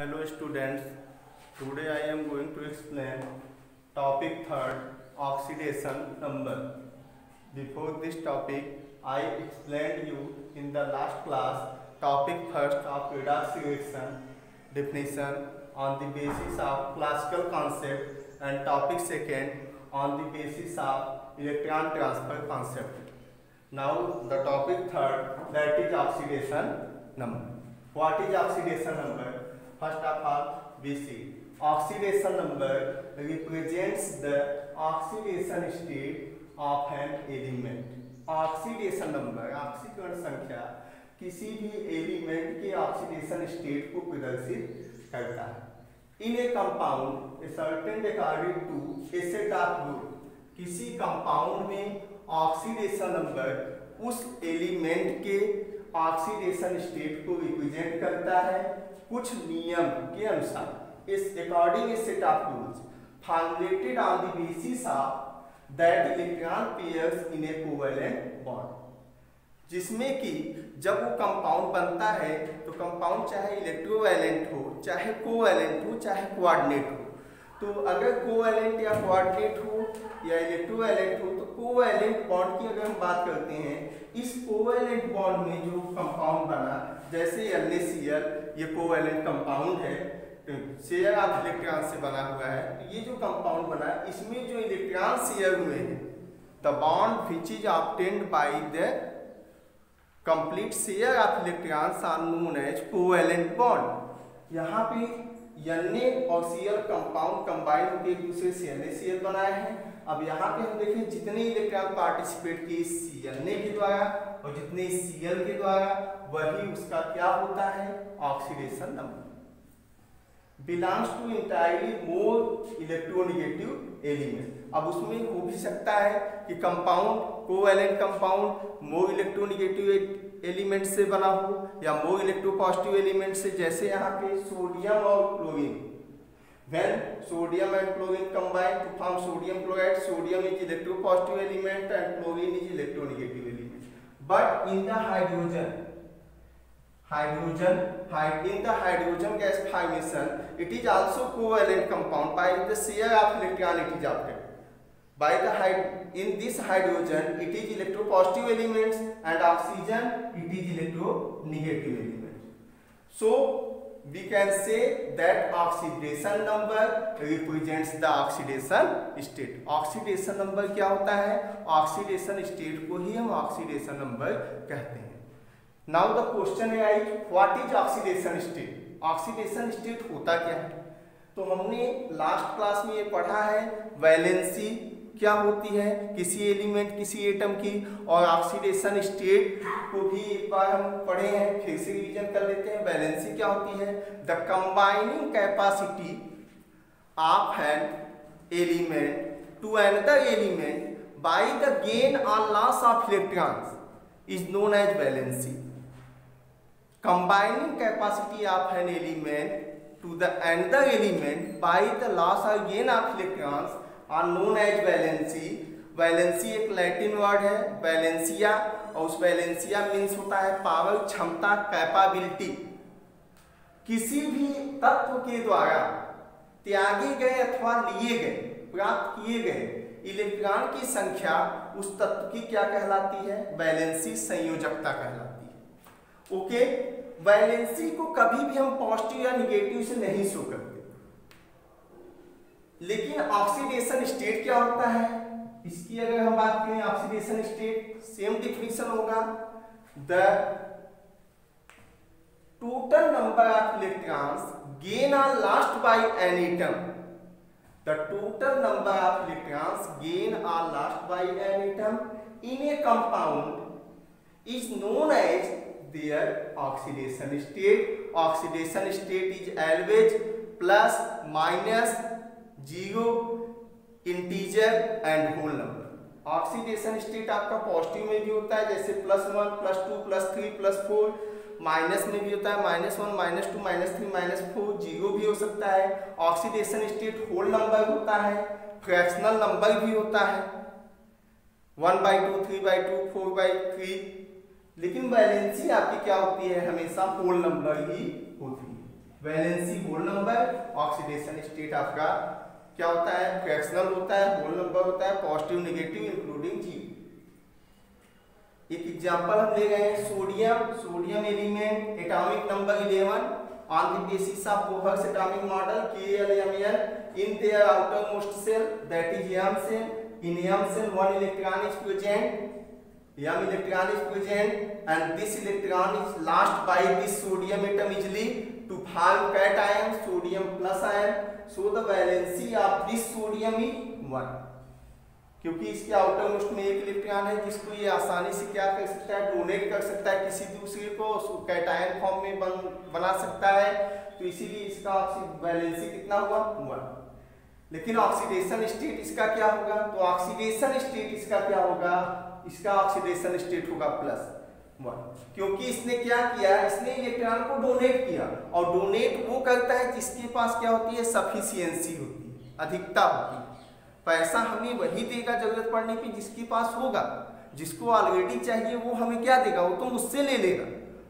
Hello students, today I am going to explain topic 3rd, oxidation number. Before this topic, I explained you in the last class topic 1st of reduction definition on the basis of classical concept and topic 2nd on the basis of electron transfer concept. Now the topic 3rd, that is oxidation number. What is oxidation number? First of all, BC. Oxidation number represents the oxidation state of an element. Oxidation number, ऑक्सीकरण संख्या किसी भी element के oxidation state को प्रदर्शित करता है in a compound certain according to a set of group किसी कंपाउंड में ऑक्सीडेशन नंबर उस एलिमेंट के ऑक्सीडेशन स्टेट को रिप्रेजेंट करता है कुछ नियम के अनुसार इस according set of rules formulated on the basis of that electron pairs in a covalent bond जिसमें कि जब वो कंपाउंड बनता है तो कंपाउंड चाहे इलेक्ट्रोवेलेंट हो चाहे कोवेलेंट हो चाहे कोऑर्डिनेट हो तो अगर कोवैलेंट या कोऑर्डिनेट हो या इलेक्ट्रोवैलेंट हो तो कोवैलेंट बॉन्ड की अगर हम बात करते हैं इस कोवैलेंट बॉन्ड में जो कंपाउंड बना जैसे एल ये कोवैलेंट कंपाउंड है शेयर ऑफ इलेक्ट्रॉन से बना हुआ है तो ये जो कंपाउंड बना इसमें जो इलेक्ट्रॉन शेयर हुए हैं the bond which is obtained by the complete share of electrons are known as covalent bond यहाँ पे यन्ने और सीएल कंपाउंड कंबाइन होकर एक दूसरे से एन बनाए हैं अब यहाँ पे हम देखें जितने इलेक्ट्रॉन पार्टिसिपेट किए सी के द्वारा और जितने सी के द्वारा वही उसका क्या होता है oxidation number belongs to entirely more electronegative element अब उसमें हो भी सकता है कि compound covalent compound more electronegative element से बना हो या मो इलेक्ट्रोपॉजिटिव एलिमेंट से जैसे यहाँ पे सोडियम और chlorine when sodium and chlorine combine to form sodium chloride sodium is electropositive element and chlorine is electronegative element but in the hydrogen hydrogen in the hydrogen gas formation it is also covalent compound by there of electron it is of by the hyd in this hydrogen it is electro positive elements and oxygen it is electro negative element so we can say that oxidation number represents the oxidation state oxidation number kya hota hai oxidation state ko hi hum oxidation number kehte hain now the question I what is oxidation state oxidation state होता क्या है तो हमने last class में ये पढ़ा है valency क्या होती है किसी एलिमेंट किसी एटम की और ऑक्सीडेशन स्टेट को भी एक बार हम पढ़े हैं फिर से रिवीजन कर लेते हैं बैलेंसी क्या होती है the combining capacity of an element to the element by the gain और loss of electrons is known as valency combining capacity of an element to the another element by the loss of gain of electrons are known as valency valency एक Latin word है Valencia और उस Valencia means होता है power क्षमता कैपाबिलिटी किसी भी तत्व के द्वारा त्यागे गए अथवा लिए गए प्राप्त किए गए इलेक्ट्रॉन की संख्या उस तत्व की क्या कहलाती है वैलेंसी संयोजकता कहलाती है ओके वैलेंसी को कभी भी हम पॉजिटिव या निगेटिव से नहीं सो करते लेकिन ऑक्सीडेशन स्टेट क्या होता है इसकी अगर हम बात करें ऑक्सीडेशन स्टेट सेम डिफिनेशन होगा the total number of electrons gain or lost by an atom the total number of electrons gain or lost by an atom in a compound is known as their oxidation state oxidation state is always plus minus zero integer and whole number oxidation state आपका positive में भी होता है जैसे plus one plus two plus three plus four minus में भी होता है minus one minus two minus three minus four zero भी हो सकता है ऑक्सीडेशन स्टेट होल नंबर होता है फ्रैक्शनल नंबर भी होता है one by two three by two four by three लेकिन वैलेंसी आपकी क्या होती है हमेशा होल नंबर ही होती है valency whole number oxidation state आपका क्या होता है फ्रैक्शनल होता है होल नंबर होता है पॉजिटिव नेगेटिव इंक्लूडिंग जीरो एक एग्जांपल हम ले गए हैं sodium sodium element atomic number eleven on the basis of Bohr's atomic model K L M L in their outermost shell that is M shell in M shell one electron is present M electron is present and this electron is lost by this sodium atom easily to form ion sodium plus ion so the valency of this sodium is one क्योंकि इसके outer most में एक electron है जिसको ये आसानी से क्या कर सकता है डोनेट कर सकता है किसी दूसरे को कैटायन फॉर्म में बन, बना सकता है तो इसीलिए इसका वैलेंसी कितना हुआ हुआ लेकिन ऑक्सीडेशन स्टेट इसका क्या होगा तो ऑक्सीडेशन स्टेट इसका क्या होगा इसका ऑक्सीडेशन स्टेट होगा प्लस वन क्योंकि इसने क्या किया इसने इलेक्ट्रॉन को डोनेट किया और डोनेट वो करता है जिसके पास क्या होती है सफिशियंसी होती है अधिकता होती है पैसा हमें वही देगा जरूरत पड़ने पर जिसके पास होगा जिसको ऑलरेडी चाहिए वो हमें क्या देगा वो तो उससे ले लेगा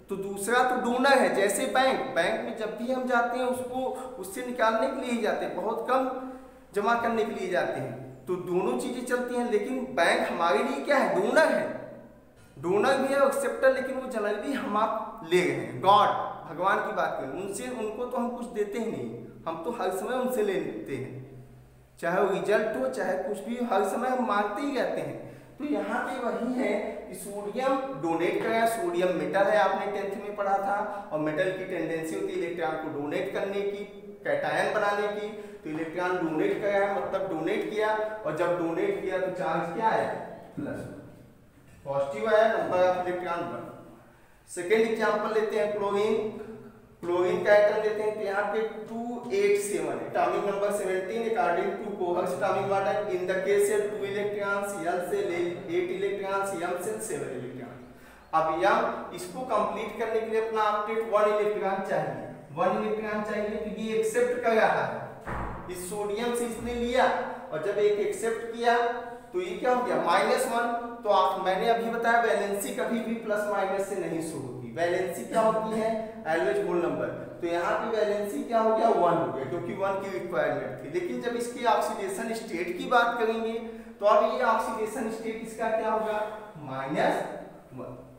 तो दूसरा तो डोनर है जैसे बैंक बैंक में जब भी हम जाते हैं उसको उससे निकालने के लिए ही जाते हैं बहुत कम जमा करने के लिए जाते हैं तो दोनों चीज़ें चलती हैं लेकिन बैंक हमारे लिए क्या है डोनर है डोनर भी है एक्सेप्टर लेकिन वो जनरल भी हम आप ले गए हैं गॉड भगवान की बात करें उनसे उनको तो हम कुछ देते ही नहीं हम तो हर समय उनसे ले लेते हैं चाहे वो रिजल्ट हो चाहे कुछ भी हर समय हम मांगते ही रहते हैं तो यहाँ पे वही है कि सोडियम डोनेट करें सोडियम मेटल है आपने टेंथ में पढ़ा था और मेटल की टेंडेंसी होती है इलेक्ट्रॉन को डोनेट करने की कैटायन बनाने की तो इलेक्ट्रॉन डोनेट करा मतलब डोनेट किया और जब डोनेट किया तो चार्ज क्या है प्लस पॉजिटिव आया number of electron one second example लेते हैं क्लोरीन क्लोरीन का आइटम लेते हैं तो यहाँ पे 287 atomic number 17 according to Bohr's atomic model in the case of two electrons L से ले 8 इलेक्ट्रॉन्स एम से सेवन इलेक्ट्रॉन अब यम इसको कंप्लीट करने के लिए अपना अपडेट वन इलेक्ट्रॉन चाहिए वन इलेक्ट्रॉन चाहिए तो ये एक्सेप्ट कर रहा है इस सोडियम से इसने लिया और जब एक एक्सेप्ट किया तो ये क्या हो गया माइनस वन तो आप मैंने अभी बताया वैलेंसी कभी भी प्लस माइनस से नहीं शुरू होती वैलेंसी क्या होती है एलवेज होल नंबर तो यहाँ पे वैलेंसी क्या हो गया वन हो गया क्योंकि वन की रिक्वायरमेंट थी लेकिन जब इसकी ऑक्सीडेशन स्टेट की बात करेंगे तो अब ये ऑक्सीडेशन स्टेट इसका क्या होगा माइनस वन